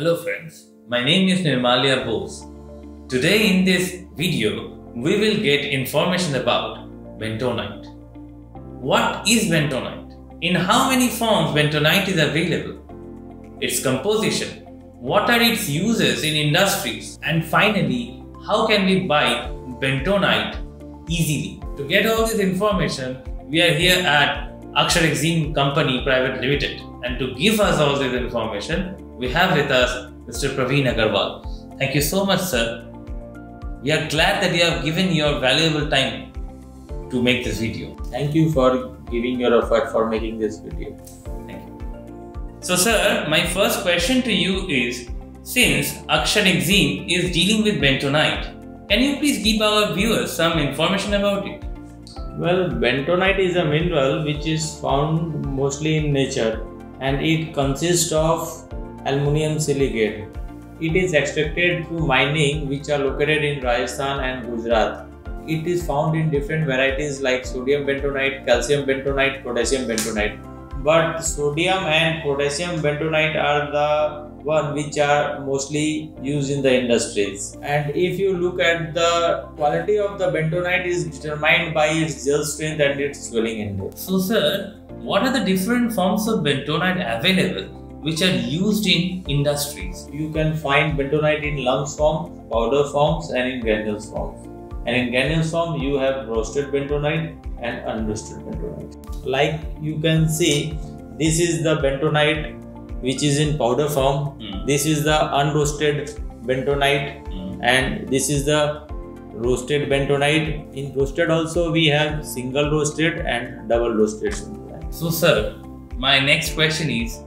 Hello friends, my name is Nirmalia Bose. Today in this video, we will get information about bentonite. What is bentonite? In how many forms bentonite is available? Its composition, what are its uses in industries? And finally, how can we buy bentonite easily? To get all this information, we are here at Akshar Exim Company Private Limited. And to give us all this information, we have with us Mr. Praveen Agarwal. Thank you so much, sir. We are glad that you have given your valuable time to make this video. Thank you for giving your effort for making this video. Thank you. So, sir, my first question to you is since Akshar Exim is dealing with bentonite, can you please give our viewers some information about it? Well, bentonite is a mineral which is found mostly in nature and it consists of aluminum silicate. It is extracted through mining which are located in Rajasthan and Gujarat. It is found in different varieties like sodium bentonite, calcium bentonite, potassium bentonite. But sodium and potassium bentonite are the one which are mostly used in the industries. And if you look at the quality of the bentonite is determined by its gel strength and its swelling index. So, sir, what are the different forms of bentonite available which are used in industries. You can find bentonite in lumps form, powder forms, and in granules forms. And in granules form, you have roasted bentonite and unroasted bentonite. Like you can see, this is the bentonite which is in powder form. Mm. This is the unroasted bentonite, mm. and this is the roasted bentonite. In roasted also we have single roasted and double roasted. So, sir, my next question is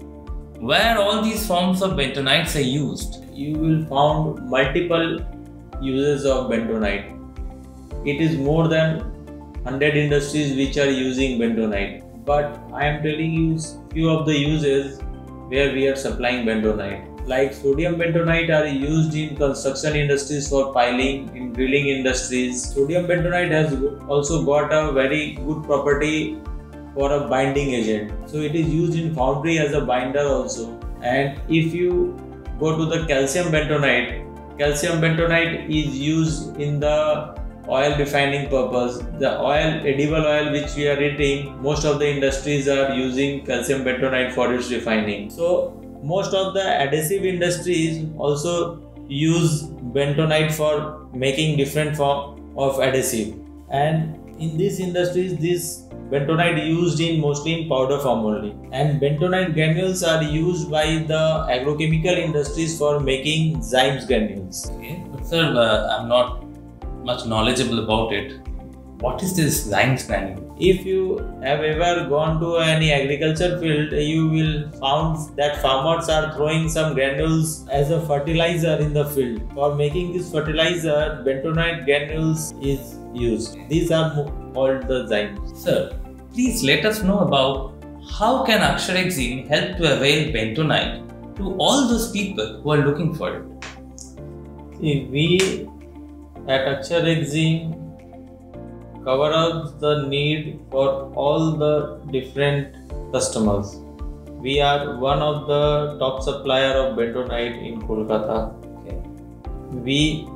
where all these forms of bentonites are used. You will find multiple uses of bentonite. It is more than 100 industries which are using bentonite. But I am telling you few of the uses where we are supplying bentonite. Like sodium bentonite are used in construction industries for piling, in drilling industries. Sodium bentonite has also got a very good property for a binding agent. So it is used in foundry as a binder also. And if you go to the calcium bentonite, calcium bentonite is used in the oil refining purpose. The oil, edible oil which we are eating, most of the industries are using calcium bentonite for its refining. So most of the adhesive industries also use bentonite for making different form of adhesive. And in these industries, this bentonite used in mostly in powder form only and bentonite granules are used by the agrochemical industries for making Zymes granules. Okay. But sir, uh, I'm not much knowledgeable about it. What is this Zymes granule? If you have ever gone to any agriculture field, you will found that farmers are throwing some granules as a fertilizer in the field. For making this fertilizer, bentonite granules is used. These are all the zymes. Sir, please let us know about how can Akshar Exim help to avail bentonite to all those people who are looking for it. See, we at Akshar Exim cover up the need for all the different customers. We are one of the top supplier of bentonite in Kolkata. Okay. We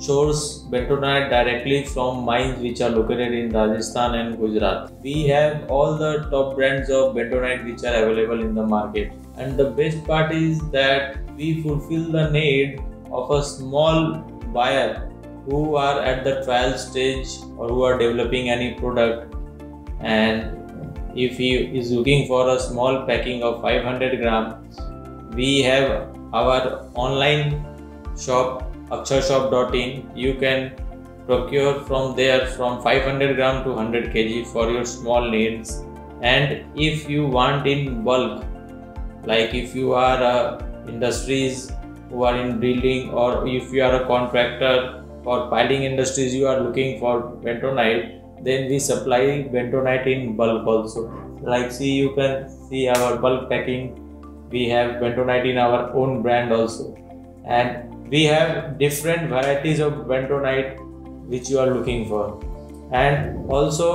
source bentonite directly from mines which are located in Rajasthan and Gujarat. We have all the top brands of bentonite which are available in the market. And the best part is that we fulfill the need of a small buyer who are at the trial stage or who are developing any product and if he is looking for a small packing of 500 gram we have our online shop aksharshop.in you can procure from there from 500 gram to 100 kg for your small needs. And if you want in bulk like if you are uh, industries who are in building or if you are a contractor for piling industries you are looking for bentonite then we supply bentonite in bulk also. Like see you can see our bulk packing. We have bentonite in our own brand also and we have different varieties of bentonite which you are looking for and also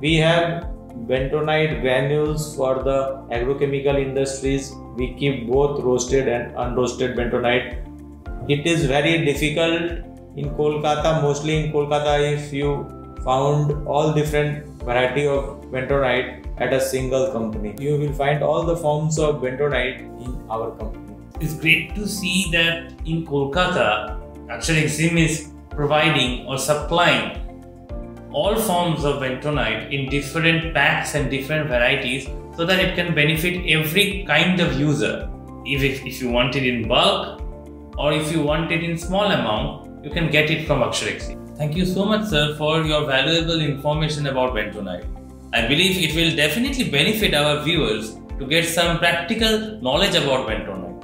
we have bentonite granules for the agrochemical industries we keep both roasted and unroasted bentonite. It is very difficult in Kolkata, mostly in Kolkata, if you found all different variety of bentonite at a single company. You will find all the forms of bentonite in our company. It's great to see that in Kolkata, Akshar Exim is providing or supplying all forms of bentonite in different packs and different varieties so that it can benefit every kind of user. If, if you want it in bulk or if you want it in small amount, you can get it from Akshar Exim. Thank you so much, sir, for your valuable information about bentonite. I believe it will definitely benefit our viewers to get some practical knowledge about bentonite.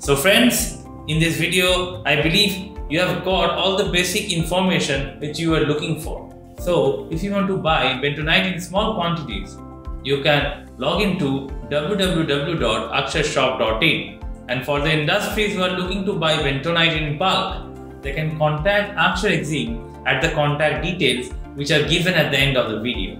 So friends, in this video, I believe you have got all the basic information which you were looking for. So if you want to buy bentonite in small quantities, you can log into www.aksharshop.in and for the industries who are looking to buy bentonite in bulk, they can contact Akshar Exim at the contact details which are given at the end of the video.